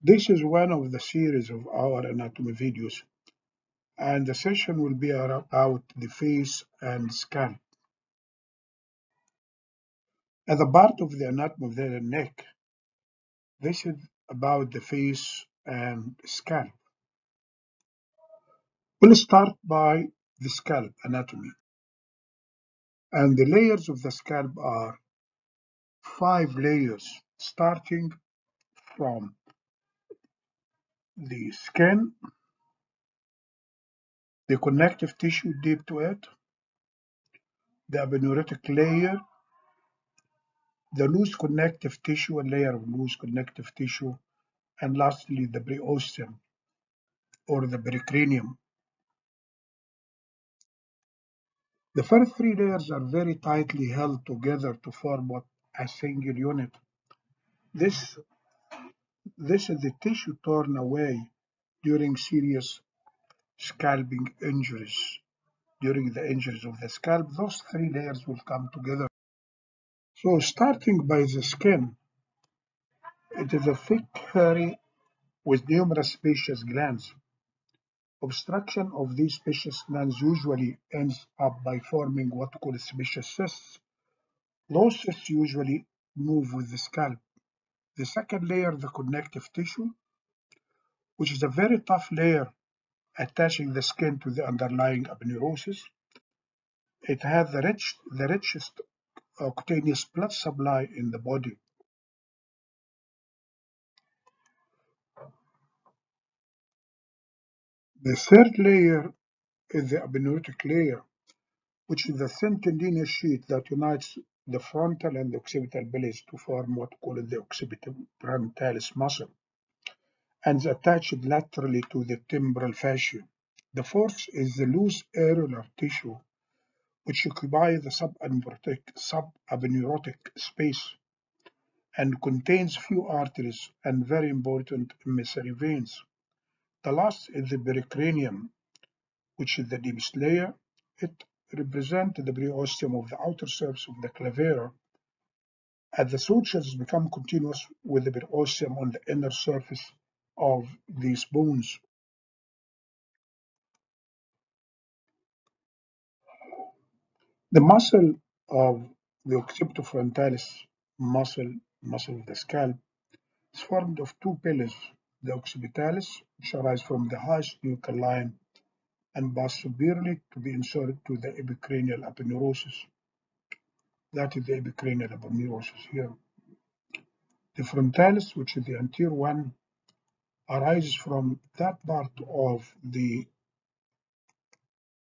This is one of the series of our anatomy videos, and the session will be about the face and scalp. As a part of the anatomy of the neck, this is about the face and scalp. We'll start by the scalp anatomy. And the layers of the scalp are five layers, starting from the skin, the connective tissue deep to it, the aponeurotic layer, the loose connective tissue, a layer of loose connective tissue, and lastly the periosteum or the pericranium. The first three layers are very tightly held together to form what a single unit. This, this is the tissue torn away during serious scalping injuries. During the injuries of the scalp, those three layers will come together. So starting by the skin, it is a thick, hairy, with numerous sebaceous glands. Obstruction of these sebaceous glands usually ends up by forming what we call sebaceous cysts. Those cysts usually move with the scalp. The second layer, the connective tissue, which is a very tough layer attaching the skin to the underlying aponeurosis. It has the, rich, the richest cutaneous blood supply in the body. The third layer is the aponeurotic layer, which is the thin tendinous sheet that unites the frontal and the occipital bellies to form what we call the occipitofrontalis muscle and attached laterally to the temporal fascia. The fourth is the loose areolar tissue, which occupies the subaponeurotic space and contains few arteries and very important emissary veins. The last is the pericranium, which is the deepest layer. It represents the periosteum of the outer surface of the calvaria, as the sutures become continuous with the periosteum on the inner surface of these bones. The muscle of the occipitofrontalis muscle, muscle of the scalp, is formed of two pillars, the occipitalis, which arise from the highest nuchal line and superiorly to be inserted to the epicranial aponeurosis. That is the epicranial aponeurosis here. The frontalis, which is the anterior one, arises from that part of the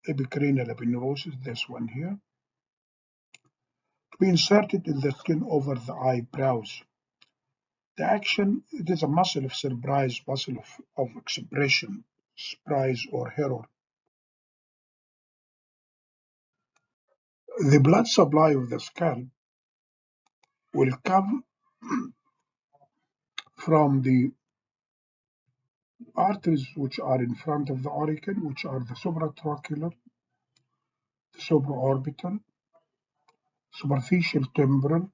epicranial aponeurosis, this one here, to be inserted in the skin over the eyebrows. The action, it is a muscle of surprise, muscle of, of expression, surprise or horror. The blood supply of the scalp will come from the arteries which are in front of the auricle, which are the supratrochlear, the supraorbital, superficial temporal.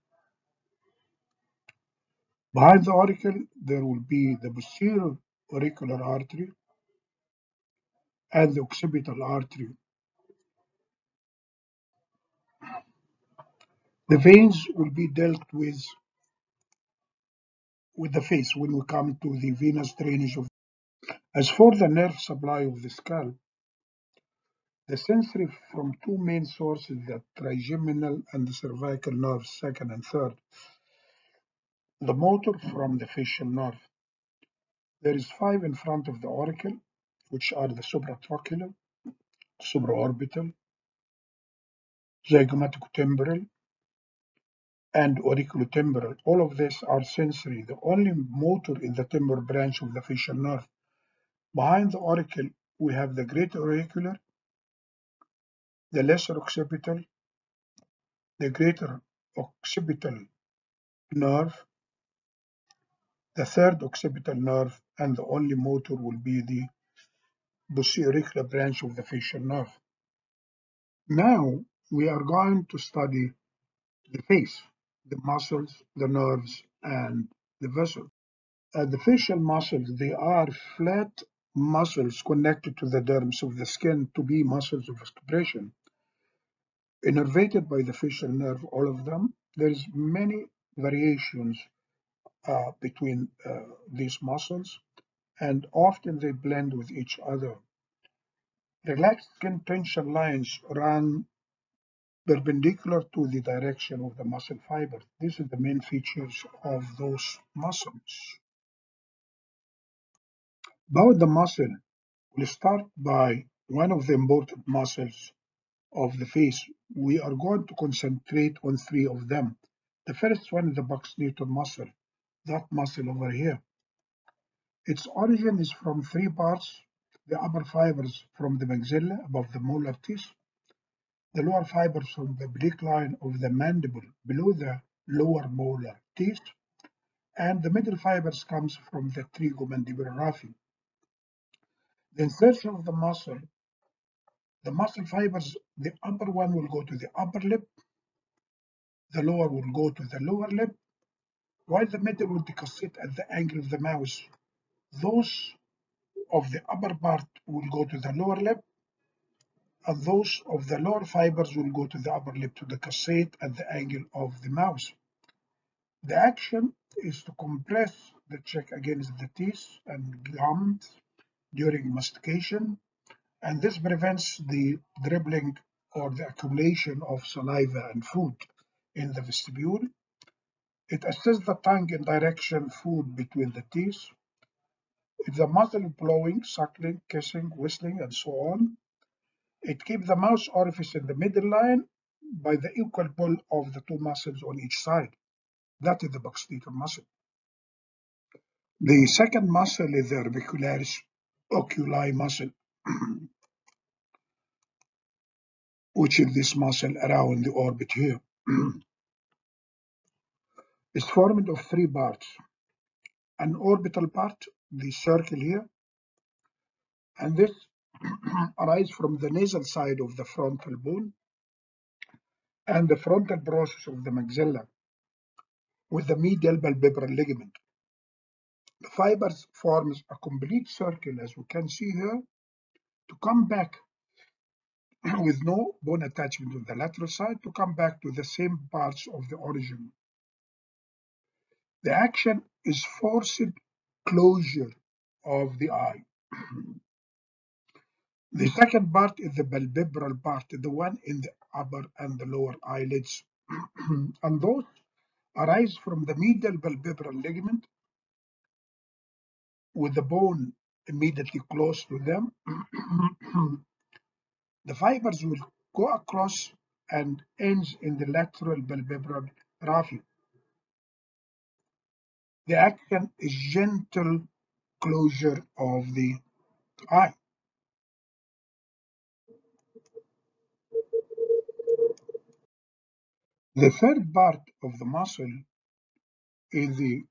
Behind the auricle, there will be the posterior auricular artery and the occipital artery. The veins will be dealt with with the face when we come to the venous drainage of. As for the nerve supply of the scalp, the sensory from two main sources, the trigeminal and the cervical nerves, second and third. The motor from the facial nerve. There is five in front of the auricle, which are the supratrochlear, supraorbital, zygomaticotemporal, and auriculotemporal. All of these are sensory. The only motor is the temporal branch of the facial nerve. Behind the auricle, we have the greater auricular, the lesser occipital, the greater occipital nerve, the third occipital nerve, and the only motor will be the posterior branch of the facial nerve. Now we are going to study the face, the muscles, the nerves, and the vessels. Uh, the facial muscles, they are flat muscles connected to the dermis of the skin to be muscles of expression. Innervated by the facial nerve, all of them. There's many variations uh, between uh, these muscles, and often they blend with each other. The relaxed skin tension lines run perpendicular to the direction of the muscle fiber. These are the main features of those muscles. About the muscle, we'll start by one of the important muscles of the face. We are going to concentrate on three of them. The first one is the buccal muscle, that muscle over here. Its origin is from three parts, the upper fibers from the maxilla above the molar teeth, the lower fibers from the oblique line of the mandible below the lower molar teeth, and the middle fibers comes from the pterygomandibular raphe. The insertion of the muscle, the muscle fibers, the upper one will go to the upper lip, the lower will go to the lower lip, while the middle will decussate at the angle of the mouth. Those of the upper part will go to the lower lip, and those of the lower fibers will go to the upper lip to decussate at the angle of the mouth. The action is to compress the cheek against the teeth and gums during mastication, and this prevents the dribbling or the accumulation of saliva and food in the vestibule. It assists the tongue in direction food between the teeth. If the muscle blowing, suckling, kissing, whistling, and so on, it keeps the mouth orifice in the middle line by the equal pull of the two muscles on each side. That is the buccal muscle. The second muscle is the orbicularis oculi muscle, which is this muscle around the orbit here. it's formed of three parts. An orbital part, the circle here, and this arises from the nasal side of the frontal bone and the frontal process of the maxilla with the medial palpebral ligament. The fibers forms a complete circle as we can see here to come back with no bone attachment on the lateral side to come back to the same parts of the origin. The action is forced closure of the eye. the second part is the palpebral part, the one in the upper and the lower eyelids. and those arise from the medial palpebral ligament with the bone immediately close to them. the fibers will go across and ends in the lateral palpebral raphe. The action is gentle closure of the eye. The third part of the muscle is the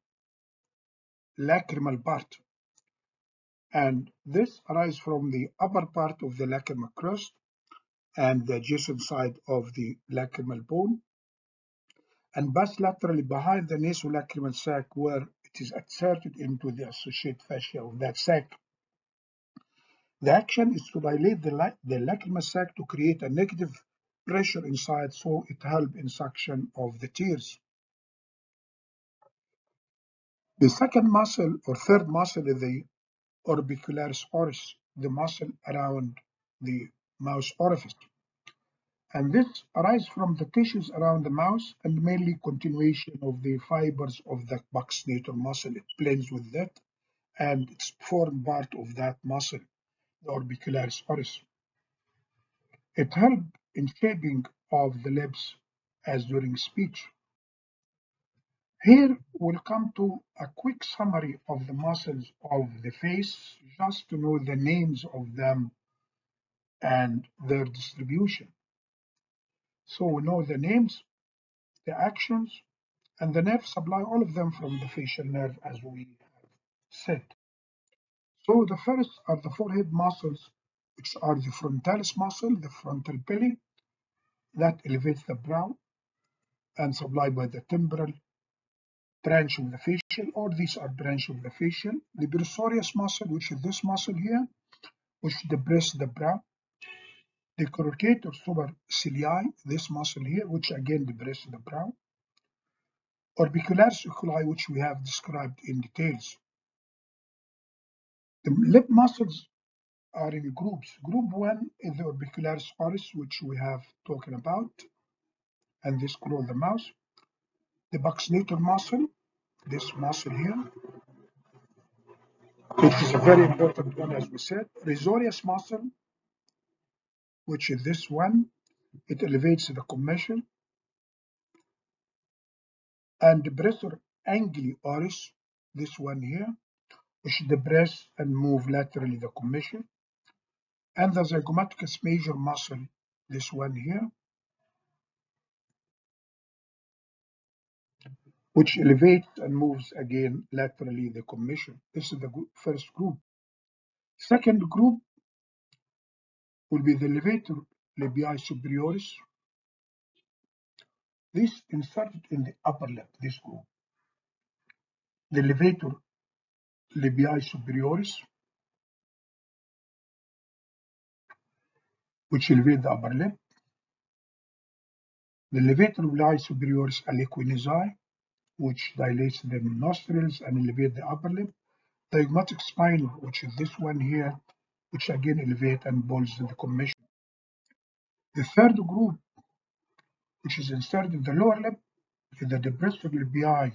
lacrimal part and this arises from the upper part of the lacrimal crest and the adjacent side of the lacrimal bone and pass laterally behind the nasolacrimal sac where it is inserted into the associated fascia of that sac. The action is to dilate the, the lacrimal sac to create a negative pressure inside so it helps in suction of the tears. The second muscle or third muscle is the orbicularis oris, the muscle around the mouth orifice. And this arises from the tissues around the mouth and mainly continuation of the fibers of the buccal muscle. It blends with that and it's formed part of that muscle, the orbicularis oris. It helps in shaping of the lips as during speech. Here we'll come to a quick summary of the muscles of the face, just to know the names of them and their distribution. So we know the names, the actions, and the nerves supply, all of them from the facial nerve as we have said. So the first are the forehead muscles, which are the frontalis muscle, the frontal belly, that elevates the brow and supplied by the temporal branch of the facial, or these are branch of the facial. The procerus muscle, which is this muscle here, which depresses the brow. The corrugator supercilii, this muscle here, which again depresses the brow. Orbicularis oculi, which we have described in details. The lip muscles are in groups. Group one is the orbicularis oris, which we have talking about, and this called the mouse. The buccinator muscle, this muscle here, which is a very important one, as we said. Risorius muscle, which is this one, it elevates the commissure. And the brachio angli oris, this one here, which depress and move laterally the commissure. And the zygomaticus major muscle, this one here, which elevates and moves again laterally the commissure. This is the first group. Second group will be the levator labii superioris. This inserted in the upper lip, this group. The levator labii superioris, which elevate the upper lip. The levator labii superioris alaeque nasi, which dilates the nostrils and elevate the upper lip. The Diagmatic spinal, which is this one here, which again elevate and bulge the commissure. The third group, which is inserted in the lower lip, is the depressor labii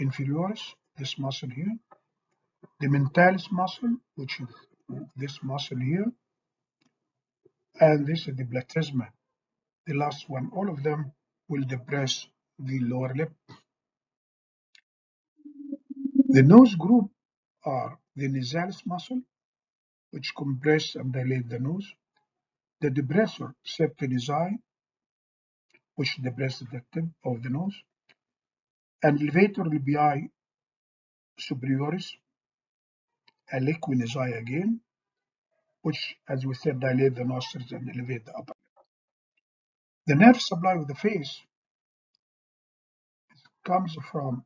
inferioris, this muscle here. The mentalis muscle, which is this muscle here. And this is the platysma, the last one. All of them will depress the lower lip. The nose group are the nasalis muscle, which compress and dilate the nose, the depressor septa nasali, which depresses the tip of the nose, and levator labii superioris, and liquinizae again, which, as we said, dilate the nostrils and elevate the upper lip. The nerve supply of the face comes from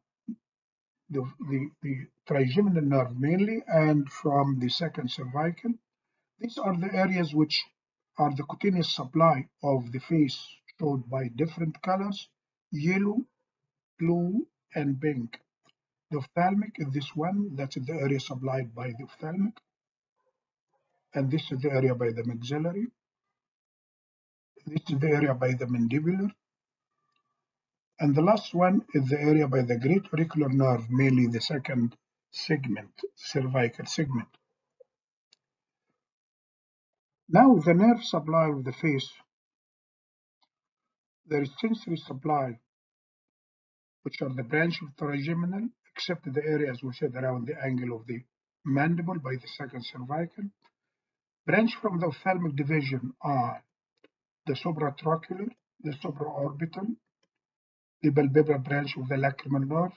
the, the, the trigeminal nerve mainly and from the second cervical. These are the areas which are the cutaneous supply of the face showed by different colors, yellow, blue, and pink. The ophthalmic is this one, that's the area supplied by the ophthalmic. And this is the area by the maxillary. This is the area by the mandibular. And the last one is the area by the great auricular nerve, mainly the second segment, cervical segment. Now the nerve supply of the face, there is sensory supply, which are the branch of trigeminal, except the areas we said around the angle of the mandible by the second cervical. Branch from the ophthalmic division are the supratrochlear, the supraorbital, the palpebral branch of the lacrimal nerve,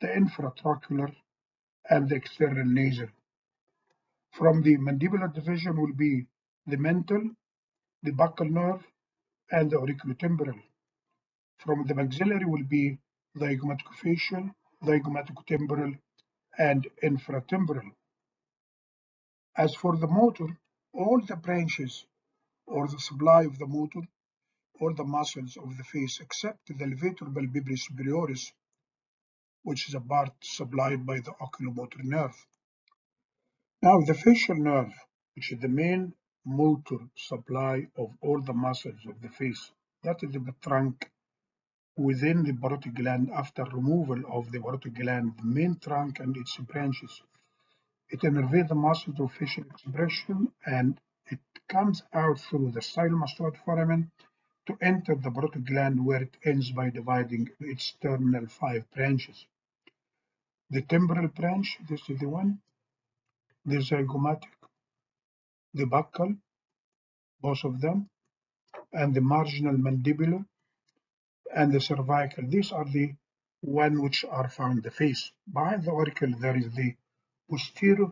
the infratrochlear, and the external nasal. From the mandibular division will be the mental, the buccal nerve, and the auriculotemporal. From the maxillary will be the zygomaticofacial, zygomaticotemporal, and infratemporal. As for the motor, all the branches or the supply of the motor or the muscles of the face except the levator palpebrae superioris, which is a part supplied by the oculomotor nerve. Now the facial nerve, which is the main motor supply of all the muscles of the face, that is the trunk within the parotid gland after removal of the parotid gland, the main trunk and its branches. It innervates the muscles of facial expression and it comes out through the stylomastoid foramen to enter the parotid gland where it ends by dividing its terminal five branches. The temporal branch, this is the one, the zygomatic, the buccal, both of them, and the marginal mandibular, and the cervical. These are the one which are found the face. Behind the auricle, there is the posterior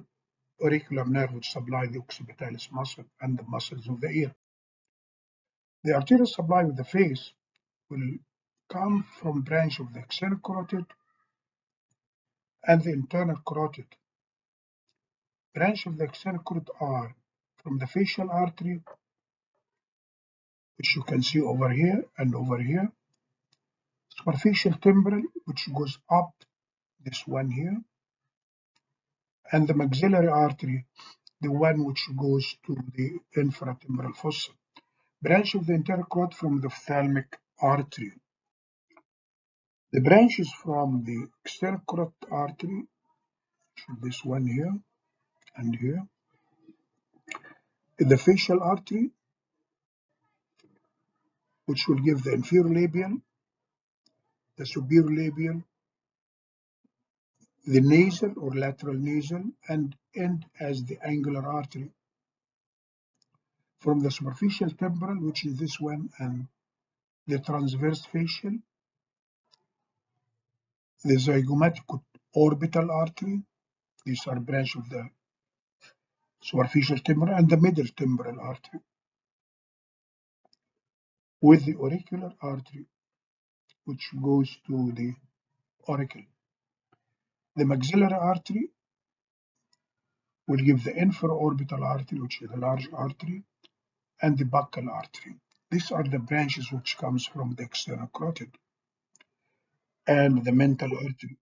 auricular nerve which supply the occipitalis muscle and the muscles of the ear. The er arterial supply of the face will come from branch of the external carotid and the internal carotid. Branch of the external carotid are from the facial artery, which you can see over here and over here, superficial temporal, which goes up this one here, and the maxillary artery, the one which goes to the infratemporal fossa. Branch of the internal carotid from the ophthalmic artery. The branches from the external carotid artery, this one here and here, the facial artery, which will give the inferior labial, the superior labial, the nasal or lateral nasal, and end as the angular artery. From the superficial temporal, which is this one, and the transverse facial, the zygomatic orbital artery, these are branch of the superficial temporal and the middle temporal artery, with the auricular artery, which goes to the auricle. The maxillary artery will give the infraorbital artery, which is a large artery, and the buccal artery. These are the branches which comes from the external carotid and the mental artery.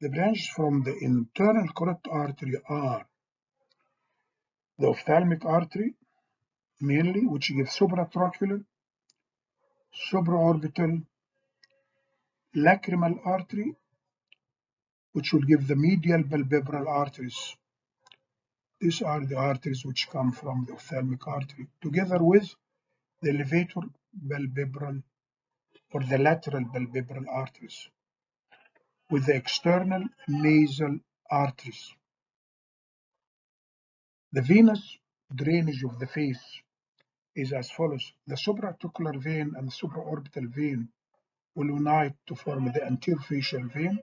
The branches from the internal carotid artery are the ophthalmic artery, mainly, which gives supratrochlear, supraorbital, lacrimal artery, which will give the medial palpebral arteries. These are the arteries which come from the ophthalmic artery, together with the levator palpebral or the lateral palpebral arteries, with the external nasal arteries. The venous drainage of the face is as follows. The supratrochlear vein and the supraorbital vein will unite to form the anterior facial vein,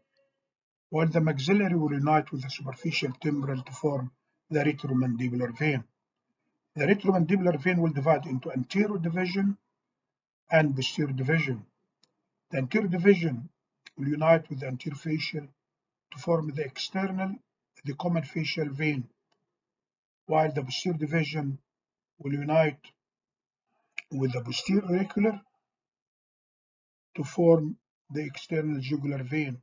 while the maxillary will unite with the superficial temporal to form the retromandibular vein. The retromandibular vein will divide into anterior division and posterior division. The anterior division will unite with the anterior facial to form the external, the common facial vein, while the posterior division will unite with the posterior auricular to form the external jugular vein,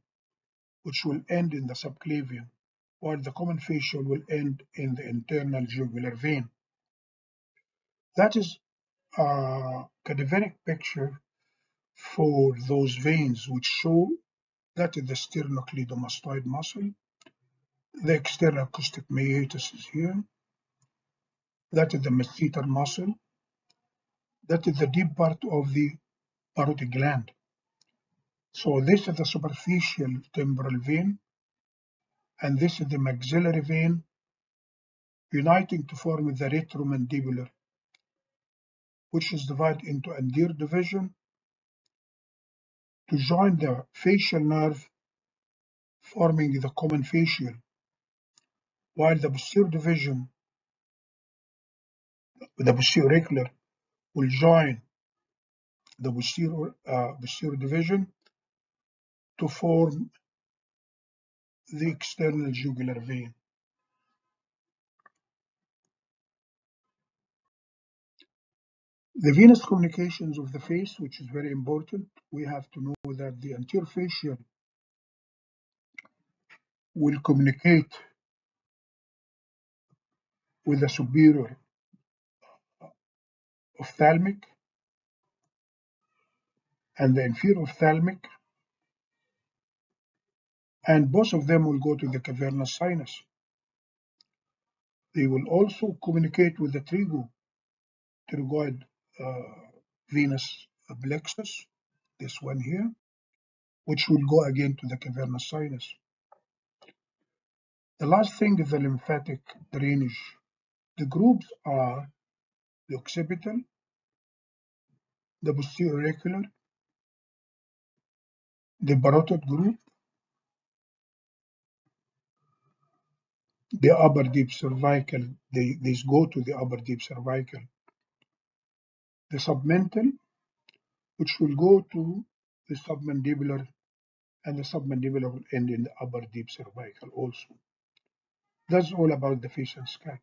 which will end in the subclavian, while the common facial will end in the internal jugular vein. That is a cadaveric picture for those veins which show that is the sternocleidomastoid muscle, the external acoustic meatus is here, that is the masseter muscle, that is the deep part of the parotid gland. So this is the superficial temporal vein, and this is the maxillary vein uniting to form the retromandibular, which is divided into anterior division to join the facial nerve forming the common facial, while the posterior division, the posterior auricular, will join the posterior, uh, posterior division to form the external jugular vein. The venous communications of the face, which is very important, we have to know that the anterior facial will communicate with the superior ophthalmic and the inferior ophthalmic, and both of them will go to the cavernous sinus. They will also communicate with the trigo, pterygoid uh, venous plexus, this one here, which will go again to the cavernous sinus. The last thing is the lymphatic drainage. The groups are the occipital, the posterior auricular, the parotid group, the upper deep cervical, they, these go to the upper deep cervical. The submental, which will go to the submandibular and the submandibular will end in the upper deep cervical also. That's all about the and sky.